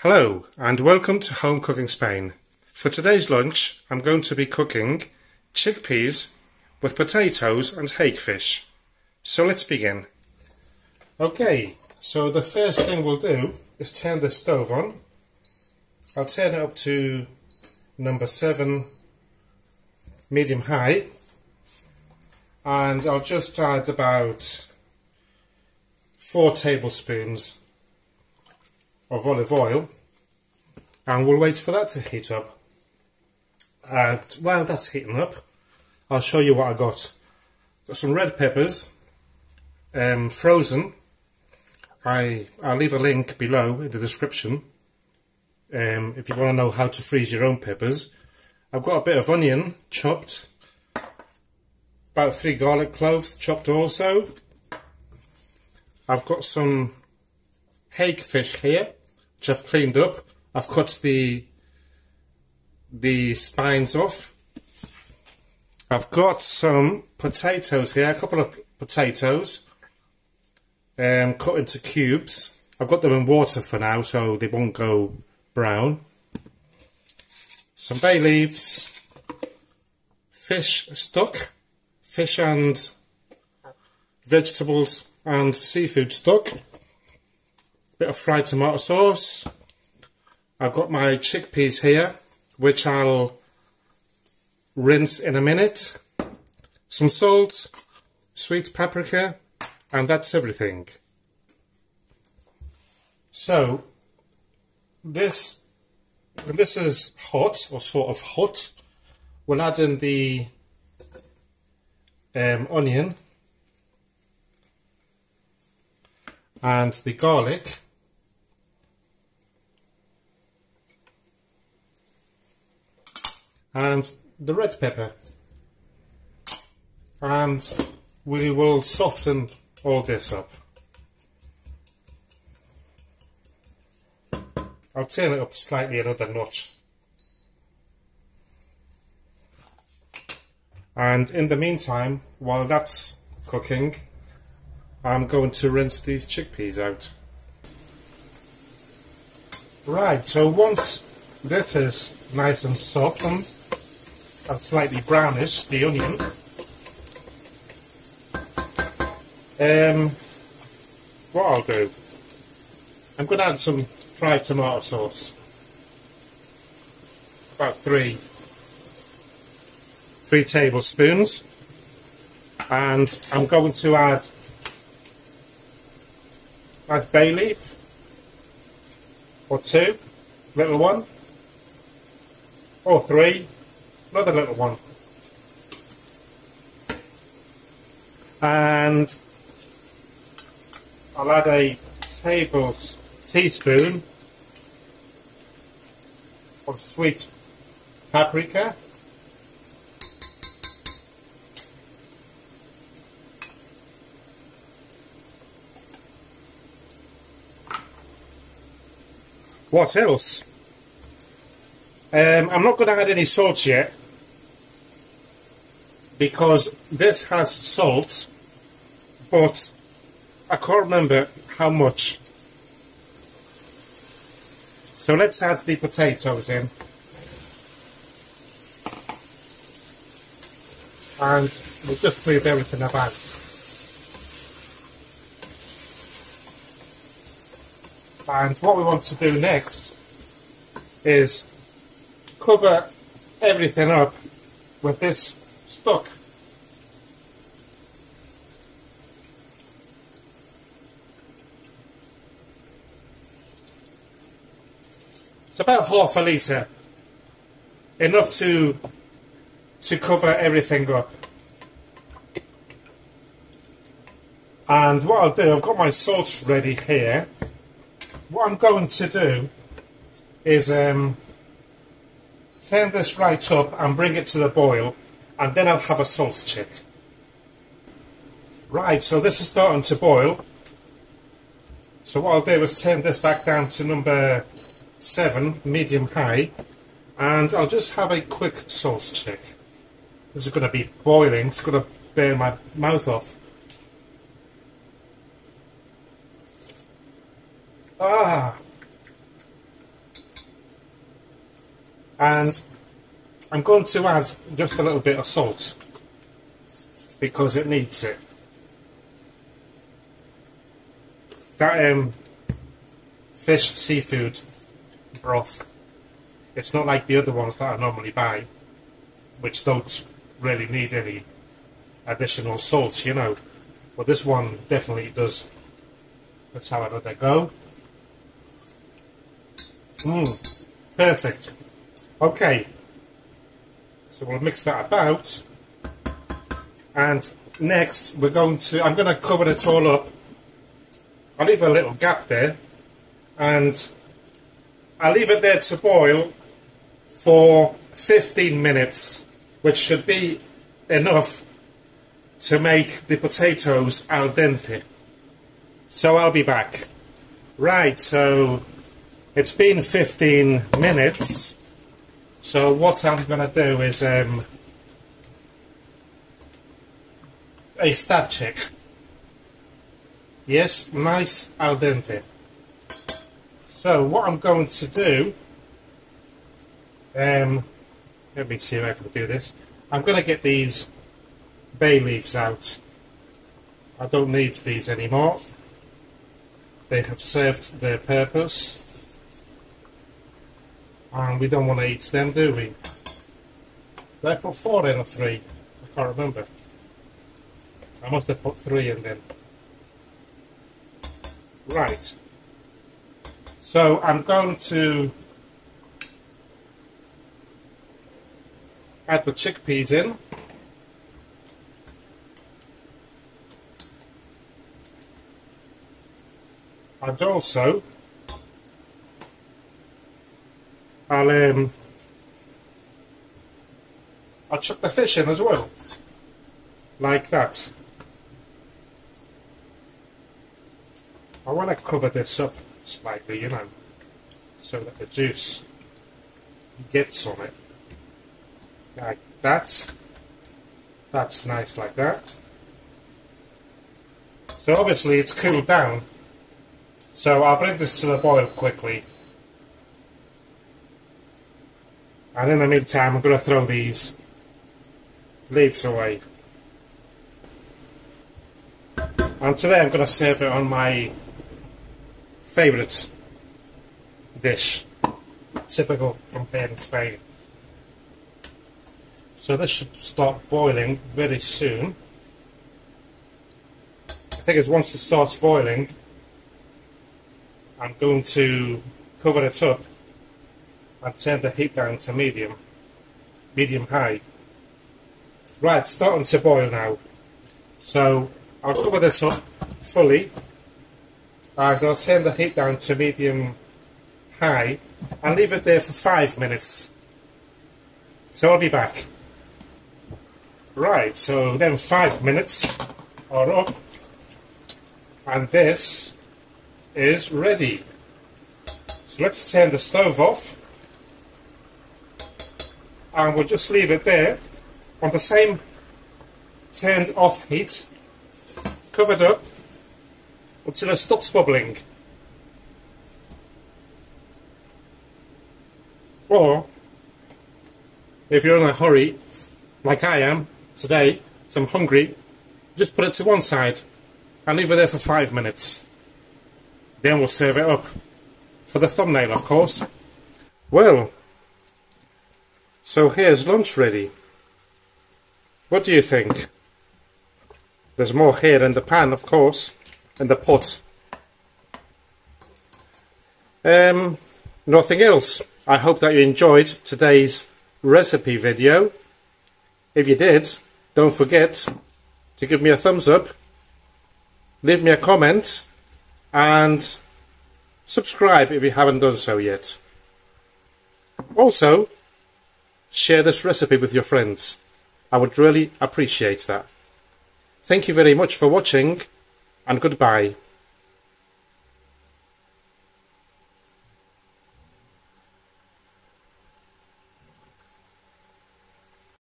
Hello and welcome to Home Cooking Spain. For today's lunch I'm going to be cooking chickpeas with potatoes and hakefish. So let's begin. Okay, so the first thing we'll do is turn the stove on. I'll turn it up to number 7 medium high and I'll just add about 4 tablespoons of olive oil and we'll wait for that to heat up. And while that's heating up, I'll show you what I got. Got some red peppers, um, frozen. I, I'll leave a link below in the description um, if you want to know how to freeze your own peppers. I've got a bit of onion chopped, about three garlic cloves chopped also. I've got some hake fish here, which I've cleaned up. I've cut the the spines off. I've got some potatoes here, a couple of potatoes, um, cut into cubes. I've got them in water for now, so they won't go brown. Some bay leaves, fish stock, fish and vegetables and seafood stock bit of fried tomato sauce. I've got my chickpeas here, which I'll rinse in a minute. Some salt, sweet paprika, and that's everything. So, this, when this is hot, or sort of hot, we'll add in the um, onion and the garlic and the red pepper and we will soften all this up. I'll turn it up slightly another notch. And in the meantime, while that's cooking, I'm going to rinse these chickpeas out. Right, so once this is nice and softened, and slightly brownish, the onion. Um, what I'll do, I'm going to add some fried tomato sauce. About three, three tablespoons. And I'm going to add, add bay leaf, or two, little one, or three, another little one. And I'll add a table teaspoon of sweet paprika. What else? Um, I'm not going to add any salt yet because this has salt, but I can't remember how much. So let's add the potatoes in. And we'll just move everything about. And what we want to do next is cover everything up with this stock. It's about half a litre. Enough to to cover everything up. And what I'll do, I've got my salt ready here. What I'm going to do is um, turn this right up and bring it to the boil and then I'll have a salt check. Right, so this is starting to boil. So what I'll do is turn this back down to number 7, medium high, and I'll just have a quick salt check. This is going to be boiling, it's going to burn my mouth off. Ah! And I'm going to add just a little bit of salt because it needs it. That um, fish seafood broth, it's not like the other ones that I normally buy, which don't really need any additional salt, you know. But this one definitely does. Let's have another go. Mmm, perfect. Okay, so we'll mix that about. And next we're going to, I'm going to cover it all up. I'll leave a little gap there. And I'll leave it there to boil for 15 minutes, which should be enough to make the potatoes al dente. So I'll be back. Right, so it's been 15 minutes. So what I'm going to do is um, a stab check. Yes, nice al dente. So what I'm going to do, um, let me see if I can do this. I'm going to get these bay leaves out. I don't need these anymore. They have served their purpose. And we don't want to eat them, do we? Did I put four in or three? I can't remember. I must have put three in then. Right. So I'm going to add the chickpeas in. and also I'll um, I'll chuck the fish in as well. Like that. I want to cover this up slightly you know so that the juice gets on it. Like that. That's nice like that. So obviously it's cooled down. So I'll bring this to the boil quickly. And in the meantime, I'm going to throw these leaves away. And today I'm going to serve it on my favourite dish, typical from here in Spain. So this should start boiling very soon. I think it's once it starts boiling, I'm going to cover it up and turn the heat down to medium, medium high. Right, starting to boil now. So I'll cover this up fully and I'll turn the heat down to medium high and leave it there for five minutes. So I'll be back. Right, so then five minutes are up and this is ready. So let's turn the stove off and we'll just leave it there on the same turned off heat, covered up until it stops bubbling. Or, if you're in a hurry, like I am today, so I'm hungry, just put it to one side and leave it there for five minutes. Then we'll serve it up. For the thumbnail, of course. Well, so here's lunch ready. What do you think? There's more here in the pan, of course, in the pot. Um, nothing else. I hope that you enjoyed today's recipe video. If you did, don't forget to give me a thumbs up, leave me a comment, and subscribe if you haven't done so yet. Also, share this recipe with your friends. I would really appreciate that. Thank you very much for watching and goodbye.